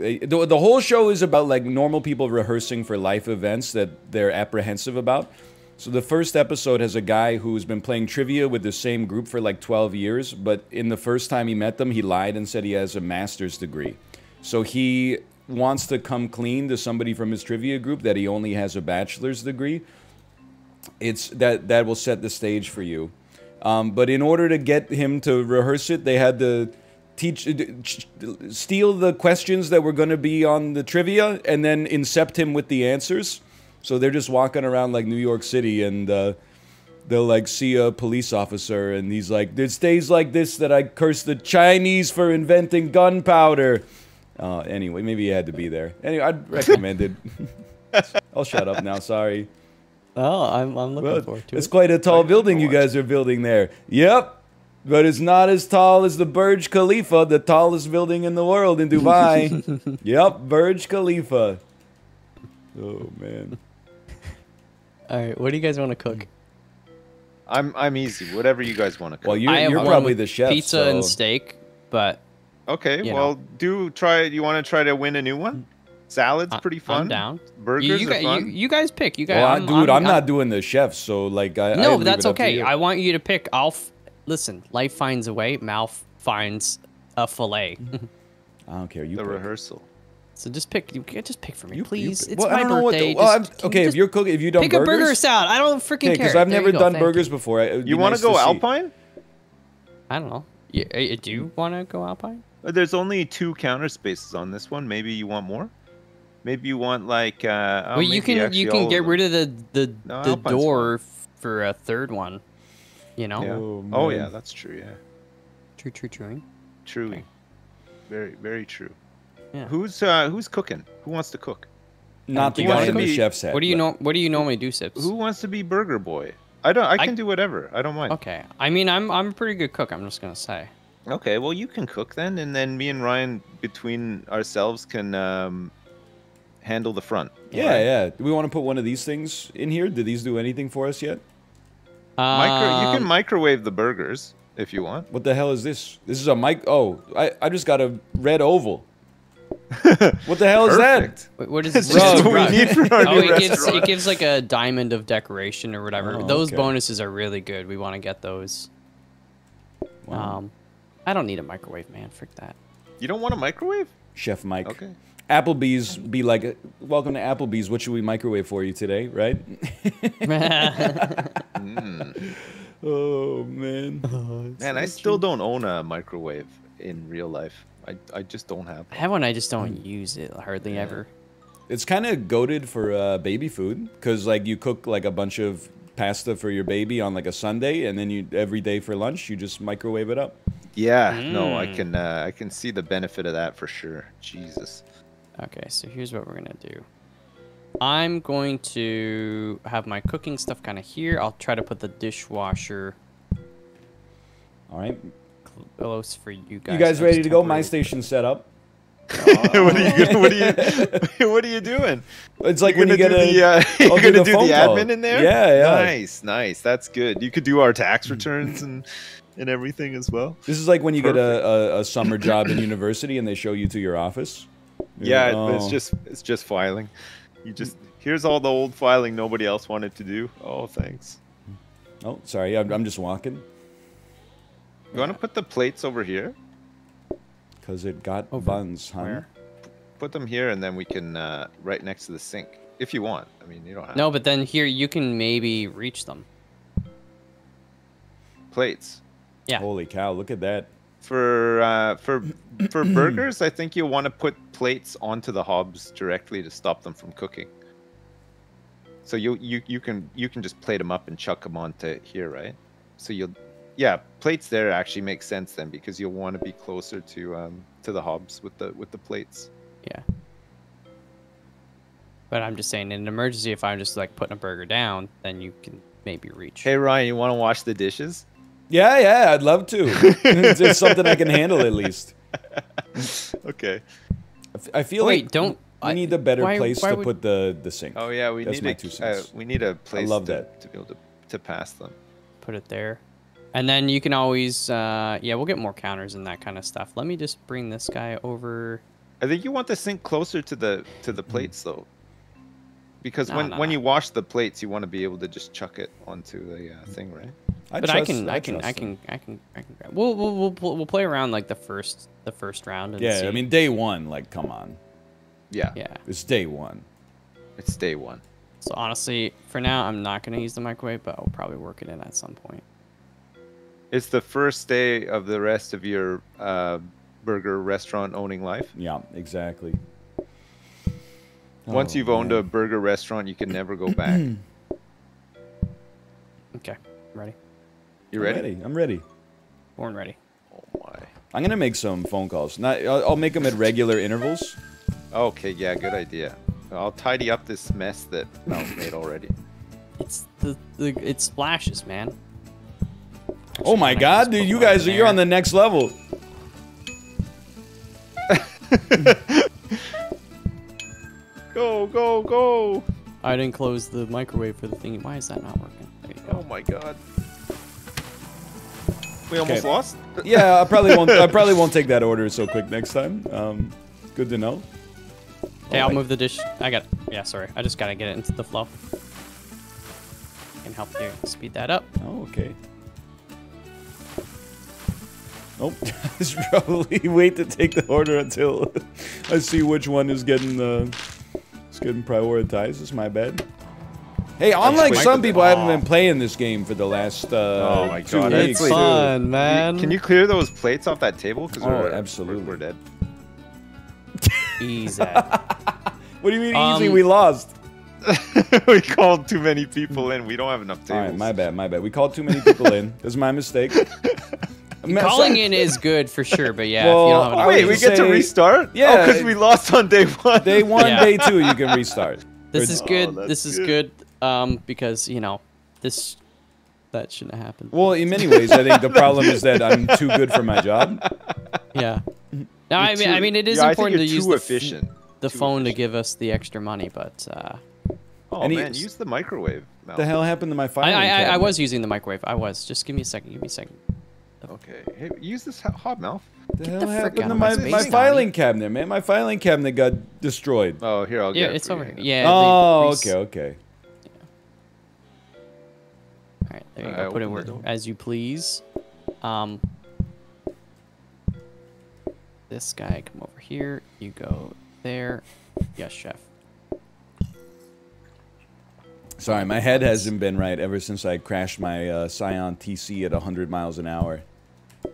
the, the whole show is about like normal people rehearsing for life events that they're apprehensive about. So the first episode has a guy who's been playing trivia with the same group for like 12 years, but in the first time he met them, he lied and said he has a master's degree. So he wants to come clean to somebody from his trivia group that he only has a bachelor's degree. It's that that will set the stage for you. Um, but in order to get him to rehearse it, they had to teach, steal the questions that were going to be on the trivia, and then incept him with the answers. So they're just walking around like New York City, and uh, they'll like see a police officer, and he's like, "There's days like this that I curse the Chinese for inventing gunpowder." Uh, anyway, maybe you had to be there. Anyway, I'd recommend it. I'll shut up now. Sorry. Oh, I'm, I'm looking Well, forward to it's it. quite a tall building you guys are building there. Yep. But it's not as tall as the Burj Khalifa, the tallest building in the world in Dubai. yep, Burj Khalifa. Oh man. All right, what do you guys want to cook? I'm I'm easy. Whatever you guys want to cook. Well, you're, I you're probably the chef. Pizza and steak, but okay. you Well, do try. You want to try to win a new one? Salad's pretty fun. I'm down. Burgers you, you, are guys, fun. you, you guys pick. You guys. Well, I- I'm, dude, I'm, I'm- not doing the chef, so like I. I No, leave that's it up to okay. you. I want you to pick. I'll f- listen. Life finds a way. Mouth finds a fillet. I don't care. You the pick. rehearsal. so just pick. You can't just pick for me, You- you please. pick. it's well, my I don't know what birthday. the, well, just- I'm- can okay, if you're cooking, if you done pick burgers, a burger salad. I don't freaking care. because I've There never done thank burgers you. before. It be You want nice to go see. Alpine? I don't know. You, uh, do you want to go Alpine? Uh, There's only two counter spaces on this one. Maybe you want more. Maybe you want like. Uh, oh, well, you can you can get rid of the the, No, the door f- for a third one. You know. Yeah. Oh, Oh, yeah, that's true. Yeah, True, true, true. true. Okay. Very very true. Yeah. Who's uh who's cooking? Who wants to cook? Not the you guy wanna in the be- chef's hat. What do you know? What do you normally do, Sips? Who wants to be burger boy? I don't. I I- can do whatever. I don't mind. Okay. I mean, I'm I'm a pretty good cook. I'm just gonna say. Okay, well you can cook then, and then me and Ryan between ourselves can um, handle the front. Yeah, yeah. Do we want to put one of these things in here? Do these do anything for us yet? Micro, you can Um, microwave the burgers if you want. What the hell is this? This is a mic. Oh, I, I just got a red oval. what the hell is that? Wait, what is It's this? just what we need for our oh, new it gives it gives like a diamond of decoration or whatever. Oh, those okay. bonuses are really good. We want to get those. Wow. Um, I don't need a microwave, man. Frick that. You don't want a microwave? Chef Mike. Okay. Applebee's be like, welcome to Applebee's. What should we microwave for you today? Right? Mm. oh man. Man, I still don't own a microwave in real life. I, I just don't have. I one. have one. I just don't use it hardly ever. It's kind of goaded for uh, baby food because like you cook like a bunch of pasta for your baby on like a Sunday, and then you every day for lunch you just microwave it up. Yeah, no, I Mm. can uh, I can see the benefit of that for sure. Jesus. Okay, so here's what we're gonna do. I'm going to have my cooking stuff kind of here. I'll try to put the dishwasher All right. close for you guys. You guys ready to go? My station set up. what are you gonna, what are you what are you doing? It's like You're when you gonna get do a. the, uh, you're gonna the do phone the call. admin in there. Yeah, yeah. Nice, nice. That's good. You could do our tax returns and and everything as well. This is like when you get a, a, a summer job in university and they show you to your office. You're Yeah, like, but it's "Oh." just it's just filing. You just here's all the old filing nobody else wanted to do. Oh, thanks. Oh, sorry. I'm, I'm just walking You want to put the plates over here? because it got Over buns, huh? where? Put them here, and then we can uh, right next to the sink if you want. I mean, you don't have No, but then here you can maybe reach them. plates Yeah. Holy cow! Look at that. For uh, for for burgers. I think you want to put plates onto the hobs directly to stop them from cooking. So you you you can you can just plate them up and chuck them onto here, right? So you'll yeah, plates there actually makes sense then because you'll want to be closer to um to the hobs with the with the plates. Yeah. But I'm just saying, in an emergency, if I'm just like putting a burger down, then you can maybe reach. Hey Ryan, you want to wash the dishes? Yeah, yeah. I'd love to. it's, it's something I can handle at least. Okay. I f- I feel Wait, like don't. we I- need a better why- place why to would- put the the sink. Oh yeah, we That's need my a two uh, cents. we need a place love to, that. to be able to to pass them. put it there. And then you can always, uh, yeah, we'll get more counters and that kind of stuff. Let me just bring this guy over I think you want the sink closer to the to the plates though. Because No, when no, when no. you wash the plates, you want to be able to just chuck it onto the uh, thing, right? I but I can, I can, I can, I can, I can. We'll, we'll, we'll, pl- we'll play around like the first, the first round. And Yeah, see. I mean, day one, like, come on. Yeah. yeah. It's day one. It's day one. So honestly, for now, I'm not gonna use the microwave, but I'll probably work it in at some point. It's the first day of the rest of your uh, burger restaurant owning life. Yeah, exactly. Once Oh, you've owned man. a burger restaurant, you can never go back. Okay, ready? You I'm ready? ready. I'm ready. Born ready. Oh my. I'm gonna make some phone calls. Not, I'll, I'll make them at regular intervals. Okay, yeah, good idea. I'll tidy up this mess that Mal's made already. It's the, the it splashes, man. Oh my god, dude, you guys, in you're on the next level. Go, go, go! I didn't close the microwave for the thing. Why is that not working? There you Oh my god. We almost Okay. lost? Yeah, I probably won't. I probably won't take that order so quick next time. Um, good to know. Okay, I'll move the dish. I got. Yeah, sorry. I just gotta get it into the flow. Can help you speed that up. Oh, okay. Oh, I should probably wait to take the order until I see which one is getting the is getting prioritized. It's my bad. Hey, unlike some people, I haven't been playing this game for the last uh, Oh my two God, that's weeks. fun, man. Can you clear those plates off that table? Because Oh, we're, absolutely. We're, we're dead. Easy. What do you mean easy? Um, We lost. we called too many people in. We don't have enough All tables. right, my bad, my bad. We called too many people in. That's my mistake. Calling in is good for sure, but yeah, Well, if you don't have I enough Oh, wait, we people- get to restart? Yeah. because we lost on day one. Day one, Yeah. day two, you can restart. This is good. that's this is good. good. Um, because you know, this that shouldn't happen. Well, in many ways, I think the problem is that I'm too good for my job. Yeah. No, I mean, Too- I mean, it is yeah, important to use too the, f- efficient. the Too phone to give us the extra money, but uh, Oh And man, use the microwave. Mal. the hell happened to my I, filing I, I, I was using the microwave. I was. Just give me a second. Give me a second. Okay, hey, use this ho- hob mouth. The Get hell the frick happened out to of my, my my space, filing cabinet, man? My filing cabinet got destroyed. Oh, here I'll Yeah, get it. it's for over here. Yeah. oh, okay, okay. There you I go. Put it where, as you please. Um, this guy, come over here. You go there. Yes, chef. Sorry, my head hasn't been right ever since I crashed my uh, Scion TC at 100 miles an hour.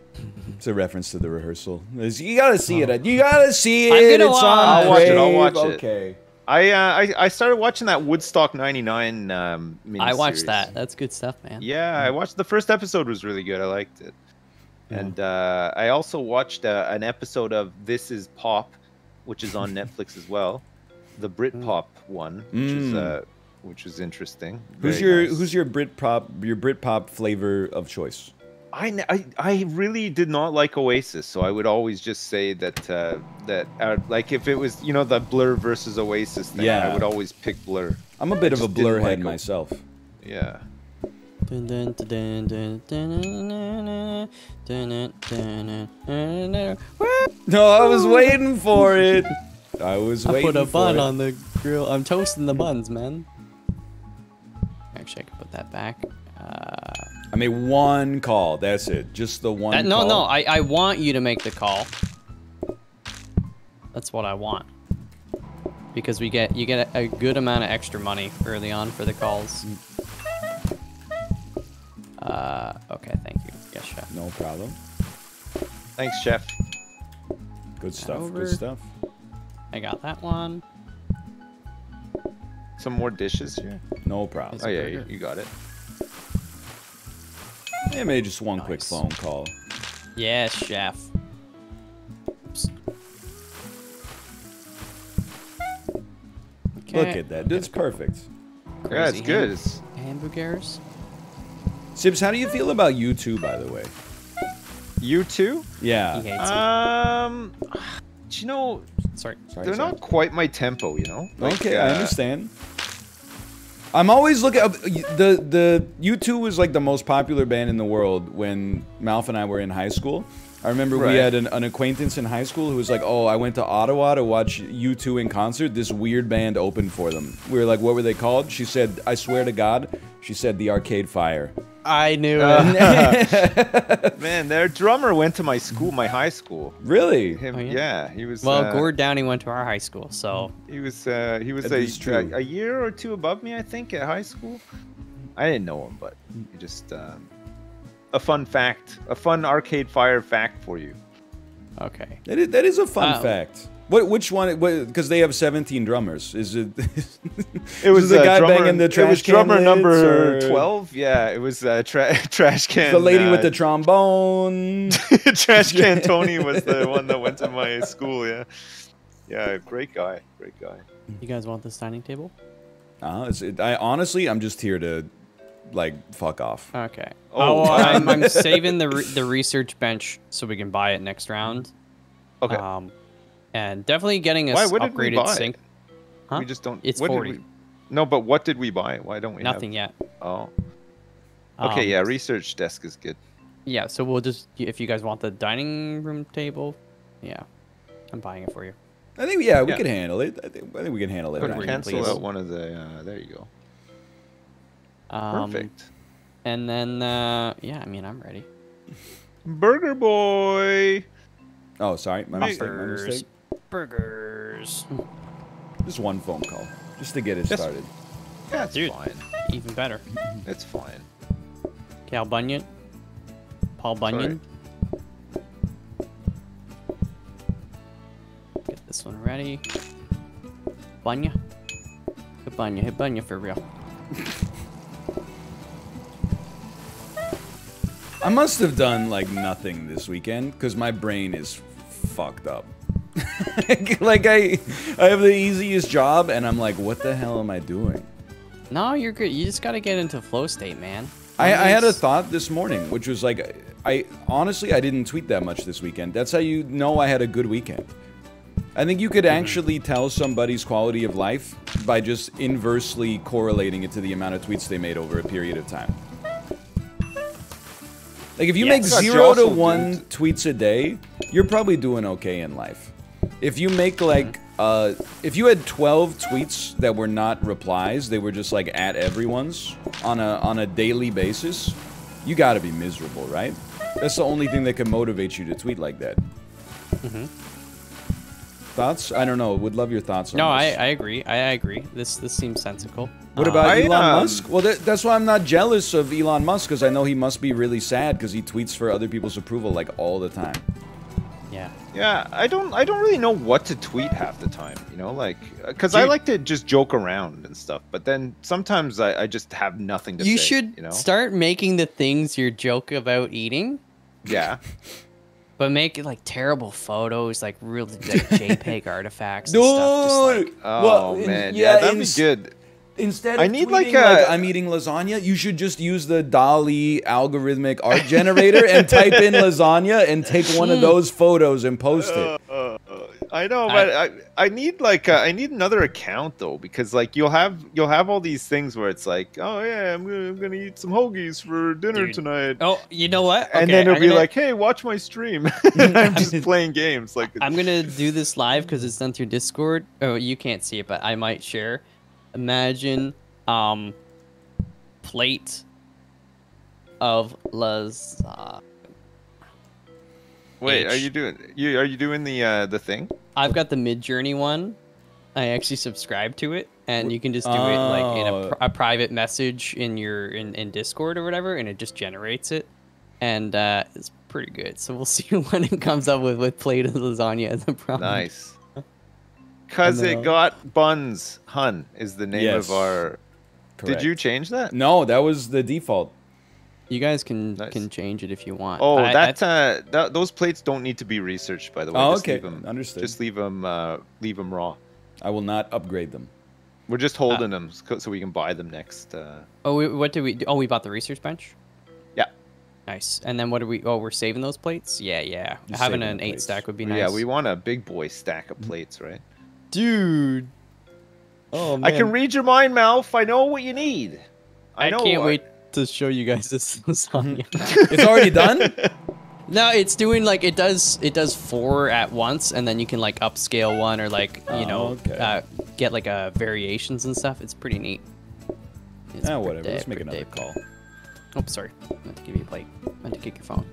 It's a reference to the rehearsal. It's- You gotta see it. You gotta see it. I'm gonna it's watch- on I'll watch it, I'll watch it. Okay. I, uh, I I started watching that Woodstock '99 um, I watched that. That's good stuff, man. Yeah, I watched the first episode was really good. I liked it. And uh, I also watched uh, an episode of This Is Pop, which is on Netflix as well, the Britpop one, which is Mm. uh, which was interesting. Who's Very your nice. Who's your Brit pop your Brit pop flavor of choice? I, I, really did not like Oasis, so I would always just say that uh, that uh, like if it was you know the Blur versus Oasis thing, yeah. I would always pick Blur. I'm a bit of a Blur head like myself. Yeah. No, I was waiting for it. I was waiting. I put a bun it. on the grill. I'm toasting the buns, man. Actually, I can put that back. Uh... I made one call. That's it. Just the one. that, no, call. no. I, I want you to make the call. That's what I want. Because we get you get a, a good amount of extra money early on for the calls. Uh, okay, thank you. Yes, chef. No problem. Thanks, Chef. Good stuff. over. Good stuff. I got that one. Some more dishes here. No problem. Is Oh yeah, you, you got it. Yeah, maybe just one quick phone call. Yes, chef. Oops. Look at that. It's perfect. Yeah, it's crazy good. ham- It's, Hamburgers. Sips, how do you feel about you YouTube, by the way? you too? Yeah. He hates Um, do you know. Sorry. Sorry, they're sorry. not quite my tempo, you know. Like, okay, I uh, understand. I'm always looking. Uh, Up, the the U2 was like the most popular band in the world when Malf and I were in high school, I remember we had an, an acquaintance in high school who was like, "Oh, I went to Ottawa to watch U2 in concert. This weird band opened for them." We were like, "What were they called?" She said, "I swear to God," she said, "The Arcade Fire." I knew Uh, it. Man, their drummer went to my school, my high school. Really? Him, Oh, yeah? yeah? he was. well, uh, Gord Downie went to our high school, so He was. Uh, he was a, a a year or two above me, I think, at high school. I didn't know him, but he just um, a fun fact, a fun Arcade Fire fact for you. okay. That is, that is a fun Uh, fact. What? Which one? Because they have 17 drummers. Is it? It was the uh, guy drummer, banging the it trash was can drummer lids, number or- twelve. Yeah, it was uh, tra- trash can. the lady with uh, the trombone. trash can Tony was the one that went to my school. Yeah, yeah, great guy, great guy. You guys want this dining table? Uh, it's, it, I honestly, I'm just here to, like, fuck off. Okay. Oh, Oh, I'm, I'm saving the re- the research bench so we can buy it next round. Okay, Um, and definitely getting a Why? s- What did we upgraded buy? sink. Huh? we just don't. It's what did 40. we- no, but what did we buy? Why don't we? have- Nothing yet. Oh, okay. Um, yeah, research desk is good. Yeah. So we'll just if you guys want the dining room table, yeah, I'm buying it for you. I think, yeah, we Yeah. can handle it. I think, I think we can handle it. Good right? Cancel please. out one of the. Uh, there you go. Um, Perfect. And then uh, yeah, I mean I'm ready. Burger boy. Oh, sorry, my mistake. My Burgers. mistake. Burgers. Just one phone call, just to get it Yes. started. That's Dude. fine. Even better. It's fine. Cal Bunyan. Paul Bunyan. Get this one ready. Bunya. Hit Bunya. Hit Bunya for real. I must have done like nothing this weekend because my brain is fucked up. like I, I have the easiest job, and I'm like, what the hell am I doing? No, you're good. You just gotta get into flow state, man. I, I had a thought this morning, which was like, I honestly I didn't tweet that much this weekend. That's how you know I had a good weekend. I think you could mm-hmm. actually tell somebody's quality of life by just inversely correlating it to the amount of tweets they made over a period of time. Like if you make. But you zero to one didn't- tweets a day, you're probably doing okay in life. If you make like uh if you had 12 tweets that were not replies, they were just like at everyone's on a on a daily basis, you got to be miserable, right? That's the only thing that can motivate you to tweet like that. Thoughts? I don't know. Would love your thoughts on No, I, this. I agree. I, I agree. This this seems sensical. What Uh, about I, Elon um, Musk? Well, that, that's why I'm not jealous of Elon Musk because I know he must be really sad because he tweets for other people's approval like all the time. Yeah. Yeah, I don't. I don't really know what to tweet half the time. You know, like because I like to just joke around and stuff. But then sometimes I, I just have nothing to You say. should You know. start making the things you joke about eating, Yeah. but make it like terrible photos, like real like JPEG artifacts. and stuff. Just like, Oh Well, in- man, yeah, yeah, that'd be good. Instead I need, tweeting like, I'm eating lasagna, you should just use the DALL-E algorithmic art generator and type in lasagna and take one of hmm. those photos and post it. I know, but I, I need like uh, I need another account though because like you'll have you'll have all these things where it's like oh yeah I'm gonna, I'm gonna eat some hoagies for dinner Dude. tonight oh, you know what? and then it'll I'm be gonna- like hey watch my stream I'm just playing games like I'm gonna do this live because it's done through Discord. Oh, you can't see it, but I might share. Imagine, um, plate of lasagna. wait are you doing you are you doing the uh the thing I've got the Midjourney one. I actually subscribe to it, and you can just do it like in a, Oh. pr- a private message in your in, in Discord or whatever, and it just generates it, and uh, it's pretty good. So we'll see when it comes up with with plate of lasagna as a problem. nice cause then it got buns hun is the name Yes. of our did you change that No, that was the default. You guys can Nice. can change it if you want. Oh, I- I- that, uh, that those plates don't need to be researched, by the way. Oh, just okay. Leave them, Understood. Just leave them, uh, leave them raw. I will not upgrade them. We're just holding them so so we can buy them next. Uh, oh, we, what did we? do? Oh, we bought the research bench. yeah, Nice. And then what do we? Oh, we're saving those plates. Yeah, yeah. Just Having an eight plates. stack would be nice. yeah. We want a big boy stack of plates, right? dude. Oh man. I can read your mind, Malf. I know what you need. I, I, know. can't I- wait to show you guys this lasagna. It's already done? No, it's doing like it does. It does four at once, and then you can like upscale one or like you Oh, know okay. uh, get like uh, variations and stuff. It's pretty neat. It's Ah, whatever. pretty- Let's make pretty another call. Oh, sorry. I meant to give you a plate. I meant to kick your phone.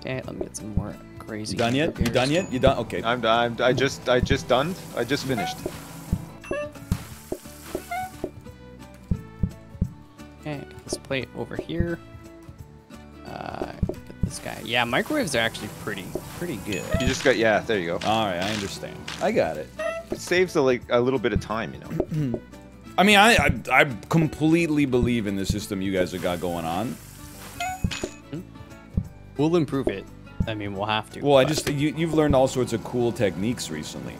Okay, let me get some more crazy. You done yet? You done yet? You done? Okay. I'm, I'm I just I just done. I just finished. This plate over here. Uh, get this guy. Yeah, microwaves are actually pretty, pretty good. You just got yeah. There you go. All right, I understand. I got it. It saves a, like a little bit of time, you know. I mean, I, I I completely believe in the system you guys have got going on. We'll improve it. I mean, we'll have to. Well, I just you you've learned all sorts of cool techniques recently.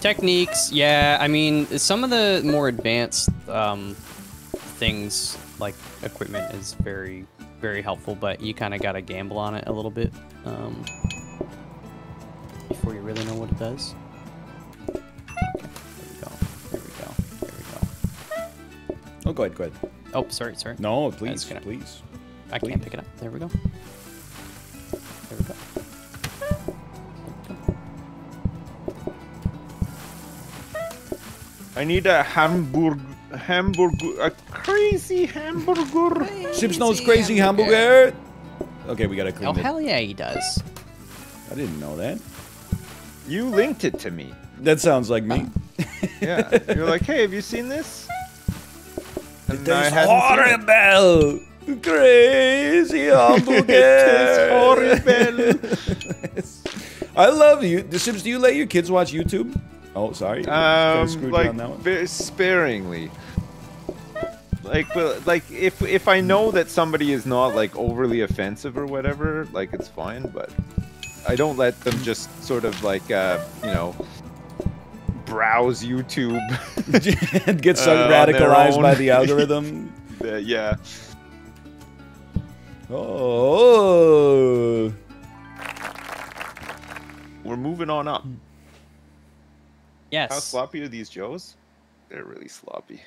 techniques. Yeah, I mean, some of the more advanced um, things like equipment is very, very helpful, but you kind of got to gamble on it a little bit um, before you really know what it does. There we go. There we go. There we go. Oh, go ahead, go ahead. Oh, sorry, sorry. No, please, gonna- please. I please. can't pick it up. There we go. There we go. There we go. I need a hamburger, hamburg a crazy hamburger. Sips knows crazy hamburger. Okay, we gotta clean Oh it. hell yeah, he does. I didn't know that. You linked it to me. That sounds like me. Yeah. You're like, hey, have you seen this? And I Tastes seen it. horrible. Crazy hamburger. It tastes horrible. I love you. The Sims, do you let your kids watch YouTube? Oh, sorry. Kinda Um, like on that one. very sparingly. Like, but like if if I know that somebody is not like overly offensive or whatever, like it's fine. But I don't let them just sort of like uh, you know browse YouTube. And get so uh, radicalized by the algorithm. Uh, yeah. Oh. We're moving on up. Yes. How sloppy are these Joes? They're really sloppy.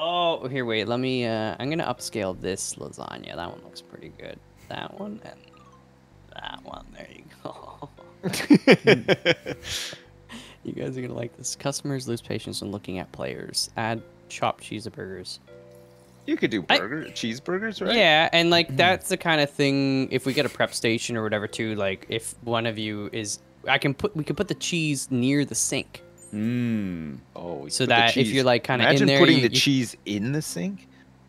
Oh, here, wait. Let me. Uh, I'm gonna upscale this lasagna. That one looks pretty good. That one and that one. There you go. you guys are gonna like this. Customers lose patience when looking at players. Add chopped cheeseburgers. You could do I- burger, cheeseburgers, right? Yeah, and like that's the kind of thing. If we get a prep station or whatever, too, like if one of you is, I can put we can put the cheese near the sink. Mmm. Oh, So that if you're, like, kinda in imagine there, putting you- the you- cheese in the sink.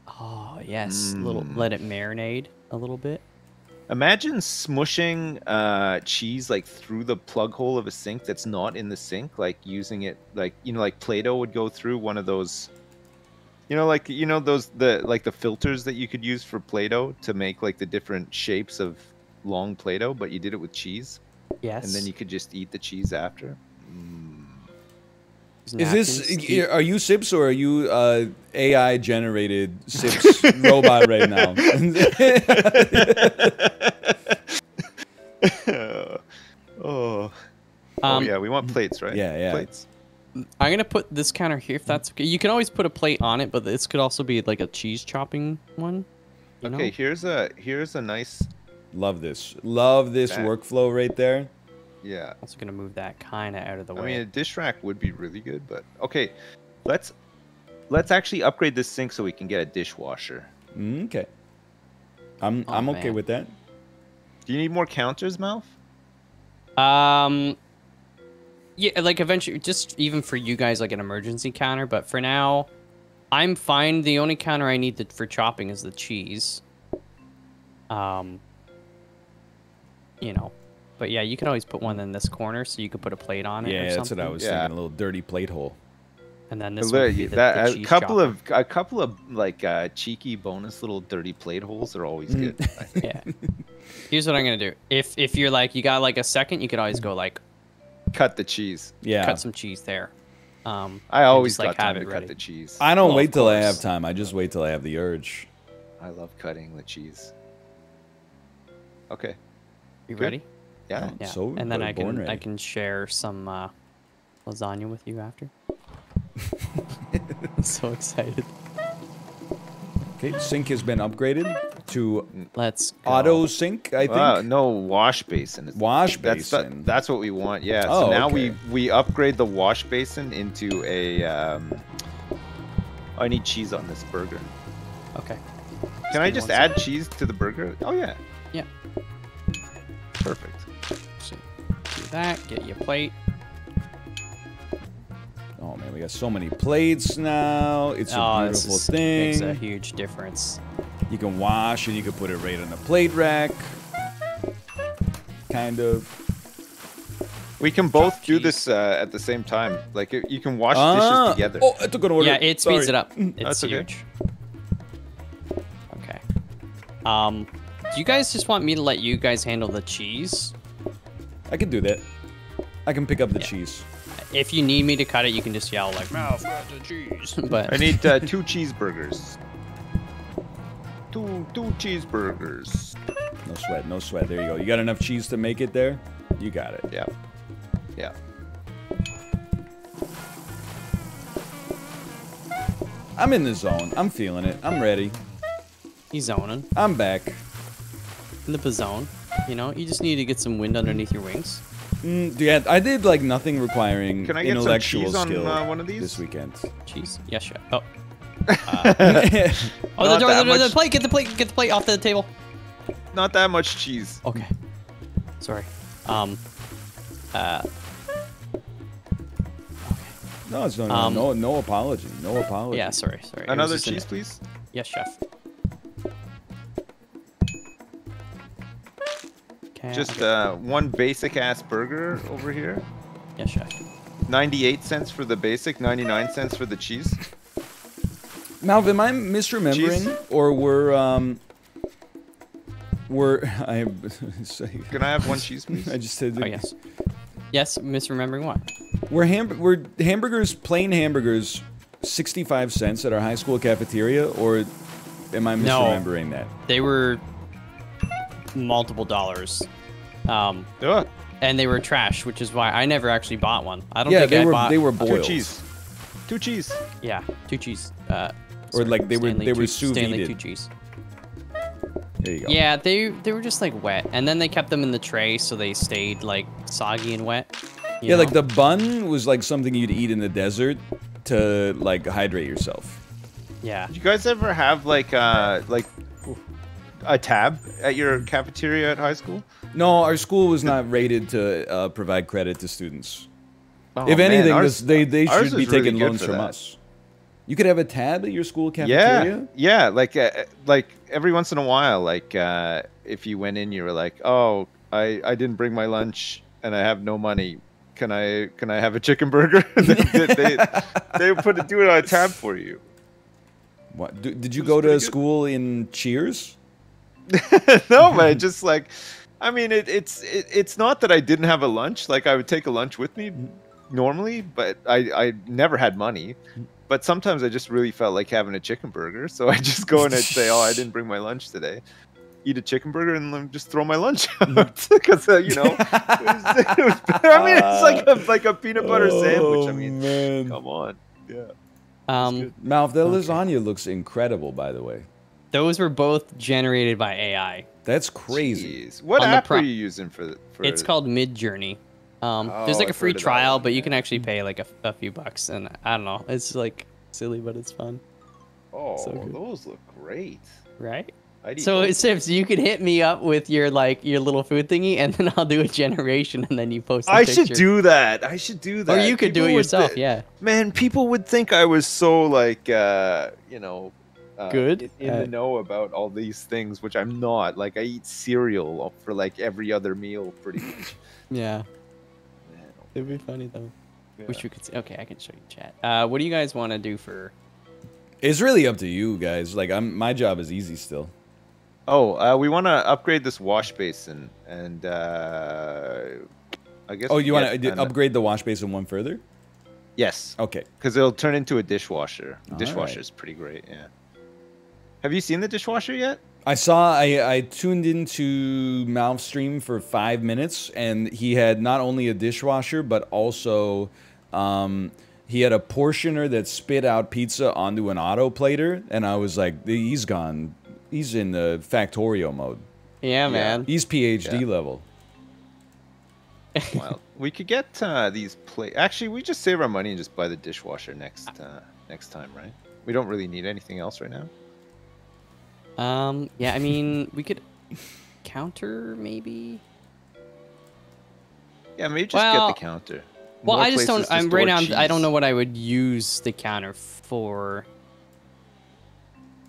Oh yes, little Mm. let it marinate a little bit. Imagine smushing uh, cheese like through the plug hole of a sink that's not in the sink, like using it like you know, like Play-Doh would go through one of those. You know, like you know those the like the filters that you could use for Play-Doh to make like the different shapes of long Play-Doh, but you did it with cheese, Yes. and then you could just eat the cheese after. Is this? napkins, Are you Sips or are you uh, AI generated Sips robot right now? oh. Um, oh yeah, we want plates, right? Yeah, yeah. Plates. I'm gonna put this counter here if that's okay. You can always put a plate on it, but this could also be like a cheese chopping one. Okay, know? here's a here's a nice Love this. Love this That- workflow right there. Yeah. Also gonna move that kind of out of the way. I mean, a dish rack would be really good, but okay, let's let's actually upgrade this sink so we can get a dishwasher. Mm, okay. I'm Oh, I'm okay man. with that. Do you need more counters, Malf? Um, yeah, like eventually, just even for you guys, like an emergency counter. But for now, I'm fine. The only counter I need to, for chopping is the cheese. Um, you know, but yeah, you can always put one in this corner, so you could put a plate on it. or Yeah, that's what. I was Yeah. thinking. A little dirty plate hole. And then this one would be the, that the a couple chopper. of a couple of like uh, cheeky bonus little dirty plate holes are always Mm. good. Yeah. Here's what I'm gonna do. If if you're like you got like a second, you could always go like Cut the cheese. Yeah. cut some cheese there. Um, I always just, like, got have time to it cut ready. the cheese. I don't Well, wait of till I have time. I just wait till I have the urge. I love cutting the cheese. Okay. You Good. ready? Yeah. Yeah. So, and then I born can I can share some uh, lasagna with you after. I'm so excited. Okay, sink has been upgraded. to Let's go. auto sync. I think. Uh, no wash basin. Wash that's the- basin. that's what we want. Yeah. Oh, so now okay. we we upgrade the wash basin into a. Um, I need cheese on this burger. Okay. Can I just one add cheese to the burger? Oh yeah. Yeah. Perfect. So do that. Get your plate. Oh man, we got so many plates now. It's a oh, this beautiful is, thing. makes a huge difference. You can wash and you can put it right on the plate rack. Kind of. We can both do this uh, at the same time. Like you can wash Ah, dishes together. Oh, I took an order. Yeah, it speeds Sorry. it up. It's That's okay. huge. Okay. Um, do you guys just want me to let you guys handle the cheese? I can do that. I can pick up the Yeah. cheese. If you need me to cut it, you can just yell like "Mouth, got the cheese." but I need uh, two cheeseburgers. Two two cheeseburgers. No sweat, no sweat. There you go. You got enough cheese to make it there? You got it. Yeah. Yeah. I'm in the zone. I'm feeling it. I'm ready. he's zoning I'm back. in the zone. You know, you just need to get some wind underneath your wings. Mm, yeah, I did like nothing requiring Can I get some intellectual cheese on, uh, one of these? this weekend. Cheese? Yes, chef. Oh, oh, oh, the Not door, the, door, the much- plate. Get the plate. Get the plate off the table. Not that much cheese. Okay. Sorry. Um. Uh. no, it's no, no, Um, no, no apology. No apology. Yeah. Sorry. Sorry. Another just an- cheese, please. Yes, chef. Okay. Just uh, one basic ass burger over here. Yes, chef. 98 cents for the basic, 99 cents for the cheese. Malf, am I misremembering, Cheese? or were um, were I? say- Can I have one cheese, please? I just said. Oh yes. Yes, misremembering what? Were ham- were hamburgers plain hamburgers, sixty-five cents at our high school cafeteria, or am I No. misremembering that? They were multiple dollars. Um, Ugh, and they were trash, which is why I never actually bought one. I don't Yeah, think they I were bought. they were two boiled. cheese. Two cheese. Yeah, two cheese. Uh, Or, like, they were- Stanley they were two, sous Stanley vide'd. two cheese. There you go. Yeah, they they were just like wet, and then they kept them in the tray, so they stayed like soggy and wet. you Yeah, like the bun was like something you'd eat in the desert to like hydrate yourself. yeah. Did you guys ever have like uh like a tab at your cafeteria at high school? No, our school was not rated to uh, provide credit to students. Oh, if man, anything, ours- this, they they should be was really taking loans from that. us. You could have a tab at your school cafeteria. yeah. yeah. Like, uh, like every once in a while, like uh, if you went in, you were like, "Oh, I I didn't bring my lunch and I have no money. Can I can I have a chicken burger?" they, they, they, put it do it on a tab for you. What, did you go to good. school in Cheers? no, but it just like, I mean, it, it's it, it's not that I didn't have a lunch. Like I would take a lunch with me normally, but I I never had money. But sometimes I just really felt like having a chicken burger, so I just go and I'd say, "Oh, I didn't bring my lunch today." Eat a chicken burger and then just throw my lunch out because uh, you know. it was- it was- I mean, it's like a like a peanut butter sandwich. I Oh, mean, man. come on. Yeah. Um, Malf, that Okay. lasagna looks incredible, by the way. Those were both generated by AI. That's crazy. Jeez. What On app pro- are you using for? for It's called Midjourney. Um, there's Oh, like a I've free heard of that trial, one, but you can actually pay like a, a few bucks, and I don't know. It's like silly, but it's fun, Oh, so those look great. right? So those. it Sips, you could hit me up with your like your little food thingy, and then I'll do a generation, and then you post. a I should picture. do that. I should do that. Or you could do it yourself. thi- yeah. Man, people would think I was so like, uh, you know, uh, Good in, in at- the know about all these things, which I'm not. Like, I eat cereal for like every other meal, pretty much. Yeah. Man, It'd be funny though. yeah. Wish we could see. Okay, I can show you chat. Uh, what do you guys want to do for? It's really up to you guys. Like, I'm my job is easy still. Oh, uh, we want to upgrade this wash basin, and uh, I guess. Oh, you want to upgrade the wash basin one further? Yes, Okay. because it'll turn into a dishwasher. The All dishwasher right. is pretty great. Yeah. Have you seen the dishwasher yet? I saw I, I tuned into Malf's stream for five minutes and he had not only a dishwasher but also um, he had a portioner that spit out pizza onto an auto plater and I was like he's gone He's in the Factorio mode. Yeah, man. He's PhD Yeah. level. Well, we could get uh, these plate. Actually, we just save our money and just buy the dishwasher next uh, next time, right? We don't really need anything else right now. Um, yeah, I mean, we could counter maybe. Yeah, maybe just Well- get the counter. Well, I just don't. I'm right store now. I don't know what I would use the counter for.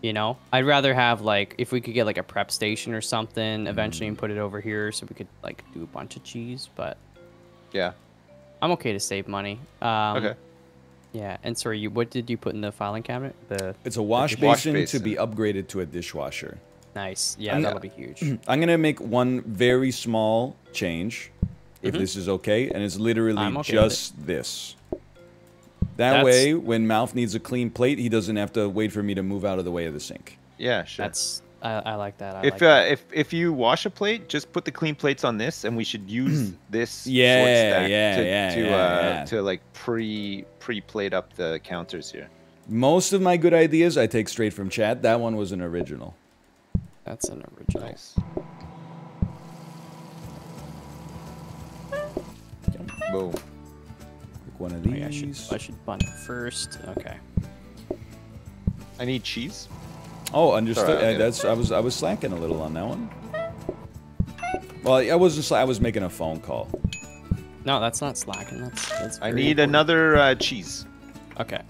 You know, I'd rather have like if we could get like a prep station or something eventually Mm. and put it over here so we could like do a bunch of cheese. But Yeah. I'm okay to save money. Um, Okay. Yeah, and sorry, you what did you put in the filing cabinet? The It's a wash wash basin, to be upgraded to a dishwasher. nice. Yeah, I'm- that'll be huge. I'm gonna make one very small change, if mm-hmm. this is okay, and it's literally. Okay with it. just this. That That's- way, when Malf needs a clean plate, he doesn't have to wait for me to move out of the way of the sink. Yeah, sure. That's I, I like that. I if like uh, that. if if you wash a plate, just put the clean plates on this, and we should use this short Yeah, stack yeah, to yeah, to yeah, uh, yeah. to like pre pre plate up the counters here. Most of my good ideas I take straight from chat. That one was an original. That's an original. Nice. Boom. Pick one of Oh, yeah, I should these. I should bun it first. Okay. I need cheese. Oh, understood. Sorry, I'll get it. that's I was I was slacking a little on that one. Well, I wasn't. Sla- I was making a phone call. No, that's not slacking. That's that's. I need important. another uh, cheese. Okay.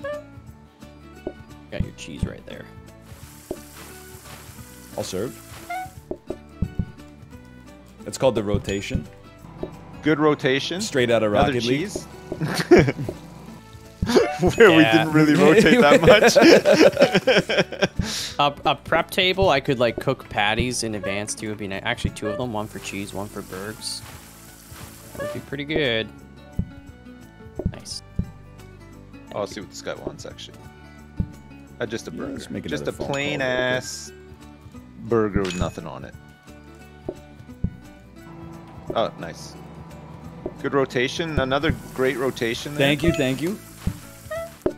Got your cheese right there. I'll serve. It's called the rotation. Good rotation. Straight out of Another Rocket League. cheese. Where we didn't really rotate that much. A, a prep table, I could like cook patties in advance too. Would be nice. Actually, two of them, one for cheese, one for burgers. That would be pretty good. Nice. I'll see what this guy wants actually. Uh, just a burger. let's just a plain call real quick. ass burger with nothing on it. Oh, nice. Good rotation. Another great rotation. There. Thank you, thank you.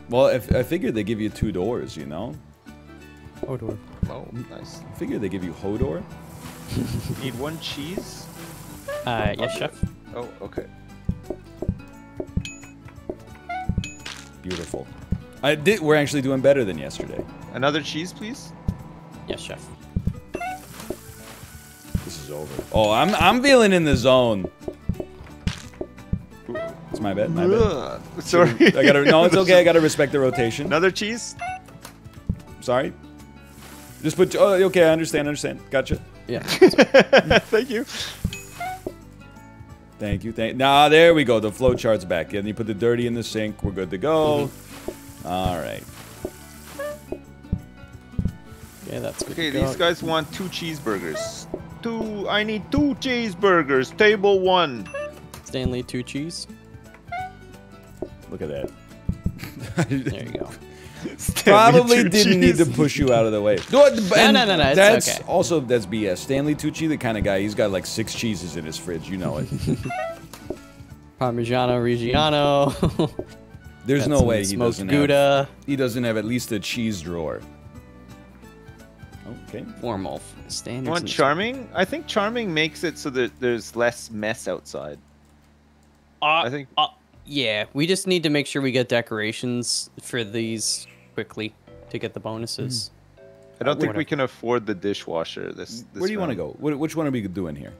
Well, if, I figured they give you two doors, you know. Oh, door. Oh, nice. I figured they give you Hodor. Need one cheese. Uh, yes, chef. Oh, okay. Beautiful. I did. We're actually doing better than yesterday. Another cheese, please. Yes, chef. This is over. Oh, I'm I'm feeling in the zone. It's my bad. My bad. Sorry. I gotta. No, it's okay. I gotta respect the rotation. Another cheese. Sorry. Just put. Oh, okay. I understand. Understand. Gotcha. Yeah. Thank you. Thank you. Thank. Nah, there we go. The flow chart's back. And you put the dirty in the sink. We're good to go. All right. Yeah, that's good. Okay, to go. these guys want two cheeseburgers. Two. I need two cheeseburgers. Table one. Stanley, two cheese. Look at that. There you go. Probably Two didn't need to push you out of the way. No, no, no, no, it's That's okay. also that's BS. Stanley Tucci, the kind of guy, he's got like six cheeses in his fridge. You know it. Parmigiano Reggiano. There's no way he doesn't have. Gouda. He doesn't have at least a cheese drawer. Okay. Formal standards. You want and- charming? I think charming makes it so that there's less mess outside. Uh, I think- Uh, yeah, we just need to make sure we get decorations for these quickly to get the bonuses. I don't think we can afford the dishwasher. This. this Where do you want to go? What, which one are we doing here?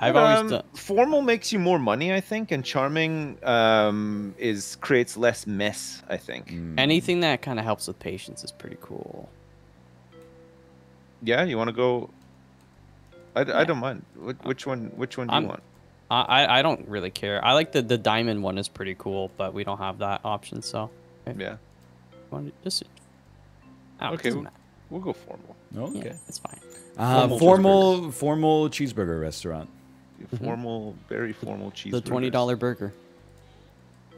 I've Um, always done. formal makes you more money, I think, and charming um, is creates less mess. I think. Mm. Anything that kind of helps with patience is pretty cool. Yeah, you want to go? I, Yeah. I don't mind. Which one? Which one do I'm- you want? I, I I don't really care. I like the the diamond one is pretty cool, but we don't have that option. So Yeah, want just oh, Okay, okay, w- we'll go formal. Oh, yeah, okay. it's fine. Uh, Formal formal, formal cheeseburger restaurant. Formal, very formal cheese. Mm-hmm. The twenty dollar burger.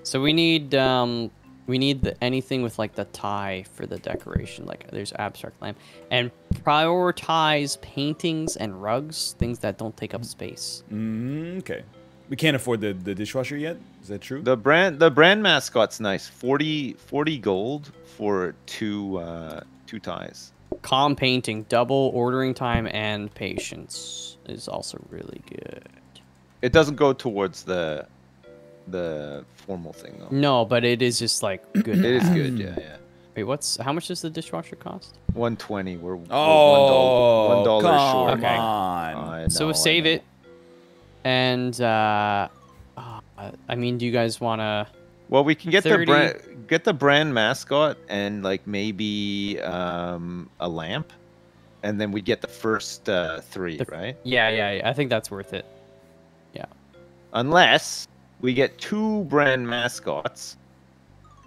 So we need um we need the, anything with like the tie for the decoration. Like there's abstract lamp and prioritize paintings and rugs, things that don't take up space. Mm, okay. We can't afford the, the dishwasher yet. Is that true? The brand, the brand mascot's nice. 40, 40 gold for two, uh, two ties. calm painting, double ordering time and patience is also really good. It doesn't go towards the the formal thing though. No, but it is just like good. It is good, yeah, yeah. Wait, what's how much does the dishwasher cost? 120. We're, we're Oh, one dollar come short. Okay. on. I so know, I save it, and uh, uh, I mean, do you guys want to? Well, we can get 30. the brand get the brand mascot and like maybe um, a lamp, and then we get the first uh, three, The- right? Yeah, yeah, yeah, I think that's worth it. Yeah. Unless we get two brand mascots,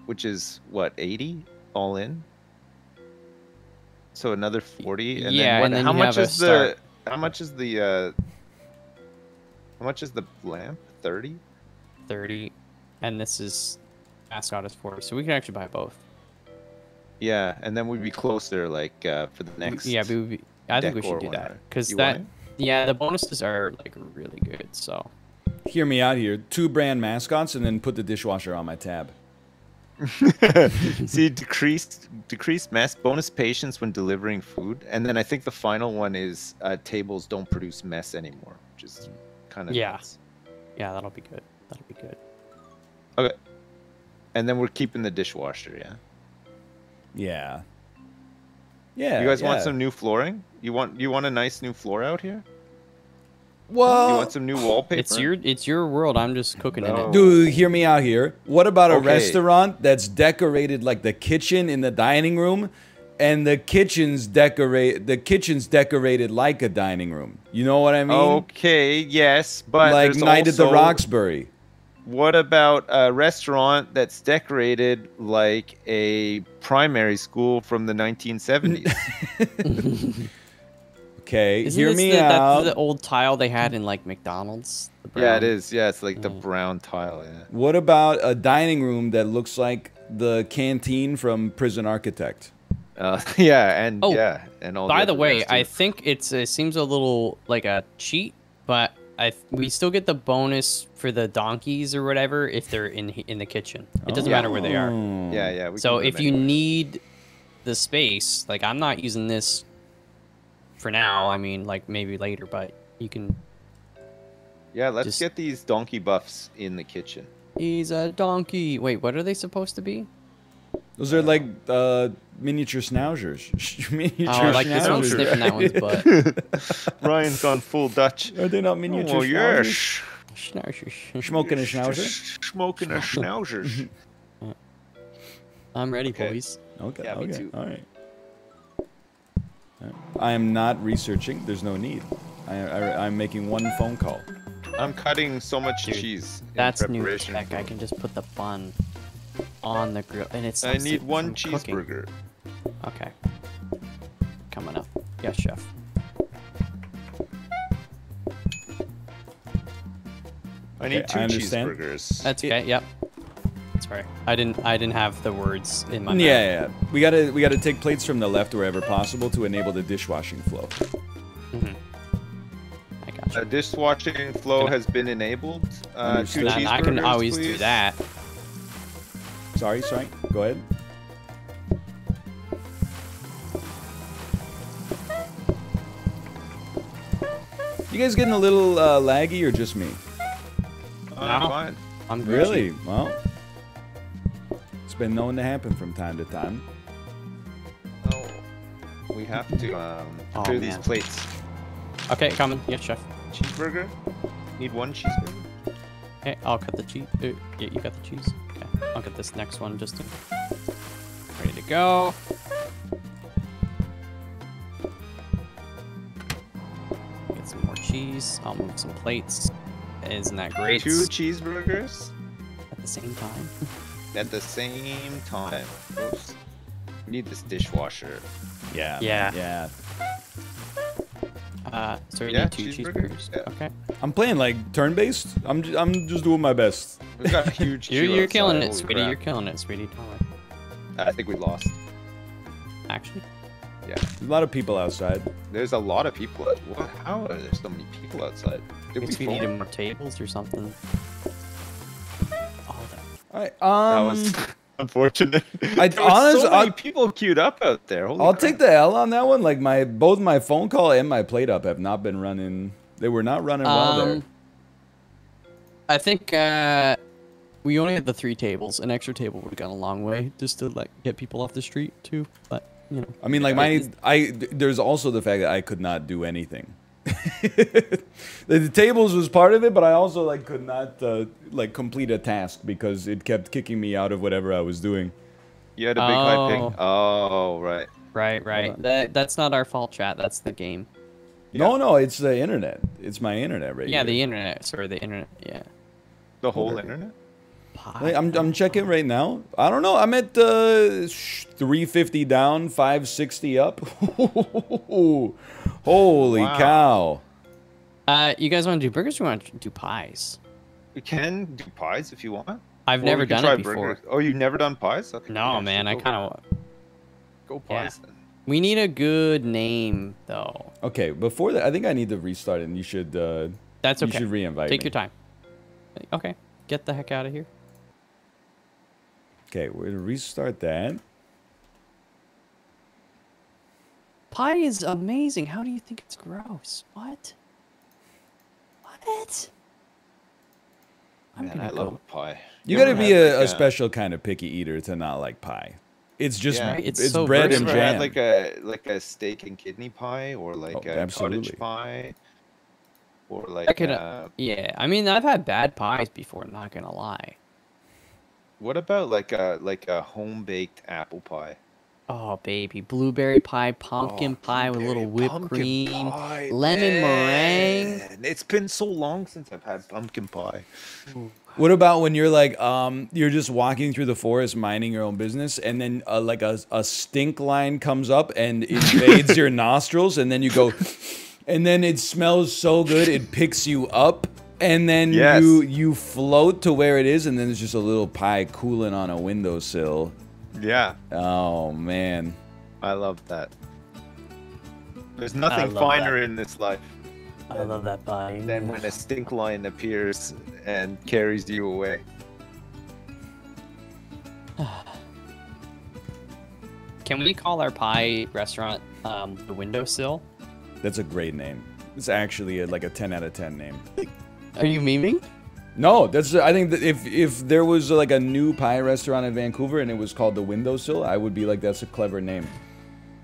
which is what 80 all in. So another 40, and Yeah, then, what, and then how much is the how much is the uh, how much is the lamp? 30. Thirty, and this is mascot is forty, so we can actually buy both. Yeah, and then we'd be closer, like uh, for the next. Yeah, we would be, I think we should do that because that yeah, the bonuses are like really good. So Hear me out here. Two brand mascots, and then put the dishwasher on my tab. See, decreased decreased mess bonus patience when delivering food, and then I think the final one is uh, tables don't produce mess anymore, which is kind of Yeah. yeah, that'll be good. That'll be good. Okay, and then we're keeping the dishwasher. Yeah. Yeah. Yeah. you guys want some new flooring? You want you want a nice new floor out here? Well, you want some new wallpaper? It's your it's your world. I'm just cooking in No. it. Dude, hear me out here. What about a Okay. restaurant that's decorated like the kitchen in the dining room, and the kitchen's decorate the kitchen's decorated like a dining room? You know what I mean? Okay, yes, but like there's Night at the Roxbury. What about a restaurant that's decorated like a primary school from the 1970s? Okay, Isn't hear this me the, out. That's the old tile they had in like McDonald's. The yeah, it brown- is. Yeah, it's like the brown tile. Yeah. What about a dining room that looks like the canteen from Prison Architect? Uh, yeah, and Oh, yeah, and all. By the other way, I think it's it seems a little like a cheat, but I we still get the bonus for the donkeys or whatever if they're in in the kitchen. It doesn't matter where they are. Oh. Yeah, yeah. We So if you anywhere. need the space, like I'm not using this for now. I mean, like maybe later, but you can. yeah, let's just- get these donkey buffs in the kitchen. He's a donkey. Wait, what are they supposed to be? Those are like uh, miniature schnauzers. miniature Oh, like this one's schnauzers. different. That one's butt. Ryan's gone full Dutch. Are they not miniature Oh schnauzers? yes, Schnauzers. Smoking a schnauzer? Smoking a schnauzers. I'm ready, Okay. boys. Okay, Yeah, me okay, too. all right. All right. I am not researching. There's no need. I, I, I'm making one phone call. I'm cutting so much Dude, cheese. in That's new preparation tech. for- I can just put the bun on the grill, and it's. I need one cheeseburger. Okay. Coming up. Yes, chef. I need Okay, two I understand. cheeseburgers. That's It- okay. Yep. Sorry, I didn't. I didn't have the words in my Yeah, mouth. yeah, yeah. We gotta we gotta take plates from the left wherever possible to enable the dishwashing flow. I got you. A dishwashing flow Can I- has been enabled. Uh, two Understood. And I can cheeseburgers, always do that. Sorry, sorry. Go ahead. You guys getting a little uh, laggy or just me? Uh, No. fine. I'm Really? Well, it's been known to happen from time to time. Oh, we have to um, Oh, clear these plates. Okay, coming. Yes, chef. Cheeseburger? Need one cheeseburger? Okay, I'll cut the cheese. Uh, yeah, you got the cheese. Okay, I'll get this next one just in. Ready to go. Get some more cheese. I'll move some plates. Isn't that great? Two cheeseburgers At the same time. at the same time. Oops. We need this dishwasher. Yeah. Yeah. Yeah. Uh, so we Yeah, need two cheeseburger? cheeseburgers. Yeah. Okay. I'm playing like turn-based. I'm ju- I'm just doing my best. We've got a huge You're, you're killing it, holy sweetie. crap. You're killing it, sweetie. Don't worry. I think we lost. Actually, Yeah. There's a lot of people outside. There's a lot of people. Out- what? How are there so many people outside? I Did we guess we fall? needed more tables or something. Oh, that That Um. was Unfortunate. I- There was honest- so many I- people queued up out there. Holy I'll crap. take the L on that one. Like my both my phone call and my PlateUp have not been running. They were not running well there. Um, I think uh, we only had the three tables. An extra table would have gone a long way just to like get people off the street too. But you know, I mean, like my I. There's also the fact that I could not do anything. the, the tables was part of it, but I also like could not uh, like complete a task because it kept kicking me out of whatever I was doing. You had a big high Oh. ping. Oh, right. right, right. That that's not our fault, chat. That's the game. No, no, it's the internet. It's my internet right Yeah, here. the internet. Sorry, the internet. Yeah. The whole internet. Like, I'm, I'm checking right now. I don't know. I'm at uh, 350 down, 560 up. Holy Wow. cow. Uh, you guys want to do burgers? or you want to do pies? We can do pies if you want. I've Or never done try it before. burgers. Oh, you've never done pies? Okay. No, yeah, man. I kind of. go yeah. pies then. We need a good name though. Okay, before that, I think I need to restart and you should, uh, That's you should re-invite Take me. your time. Okay. Get the heck out of here. Okay, we're gonna restart that. Pie is amazing. How do you think it's gross? What? What? I'm Man, gonna I go. love pie. You ever gotta be a, like, a special kind of picky eater to not like pie. It's just, Yeah. It's it's, so bread You and ever jam. had like a like a steak and kidney pie or like Oh, a absolutely. cottage pie or like I could, uh, uh, Yeah, I mean, I've had bad pies before. Not gonna lie. What about like a like a home baked apple pie? Oh baby, blueberry pie, pumpkin Oh, pie with a little whipped cream, pie, lemon meringue. It's been so long since I've had pumpkin pie. What about when you're like, um, you're just walking through the forest, minding your own business, and then uh, like a, a stink line comes up and invades your nostrils, and then you go, and then it smells so good it picks you up, and then Yes. you you float to where it is, and then there's just a little pie cooling on a windowsill. Yeah, Oh man, I love that. There's nothing finer that. in this life I love that pie. than when a stink line appears and carries you away. Can we call our pie restaurant um, the Windowsill? that's a great name. It's actually a, like a 10 out of 10 name. Are you memeing? No, that's. I think that if if there was like a new pie restaurant in Vancouver and it was called the Windowsill, I would be like, that's a clever name.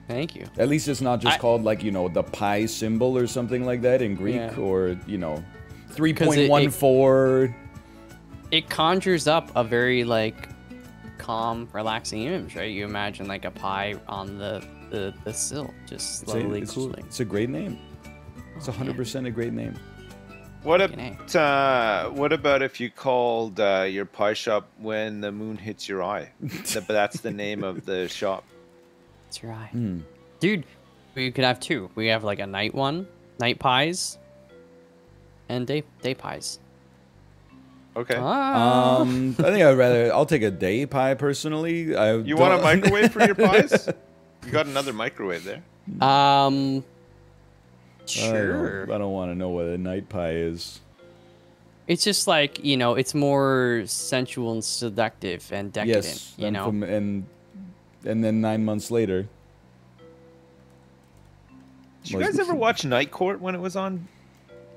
Thank you. At least it's not just I- called like you know the pie symbol or something like that in Greek Yeah. or you know, three point it- one four. It conjures up a very like calm, relaxing image, right? You imagine like a pie on the the, the sill, just slowly It's, cooling. it's a great name. It's Oh, hundred percent a great name. What Fucking about uh, what about if you called uh, your pie shop when the moon hits your eye? But that's the name of the shop. It's your eye. Hmm. Dude, we could have two. We have like a night one, night pies, and day day pies. Okay. Ah. Um, I think I'd rather. I'll take a day pie personally. I you want a microwave for your pies? You got another microwave there. Um. I don't- Sure. I don't want to know what a night pie is. It's just like you know, it's more sensual and seductive and decadent. yes, you and know. from- and and then nine months later. Did you guys ever watch Night Court when it was on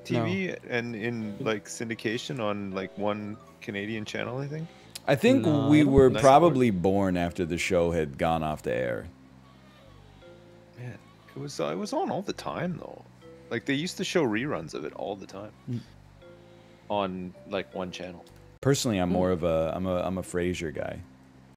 TV and in like syndication on like one Canadian channel? I think. I think No, we I were think so. probably born after the show had gone off the air. Man, it was uh, it was on all the time though. Like they used to show reruns of it all the time Mm. on like one channel. Personally, I'm Hmm. more of a I'm a I'm a Frasier guy.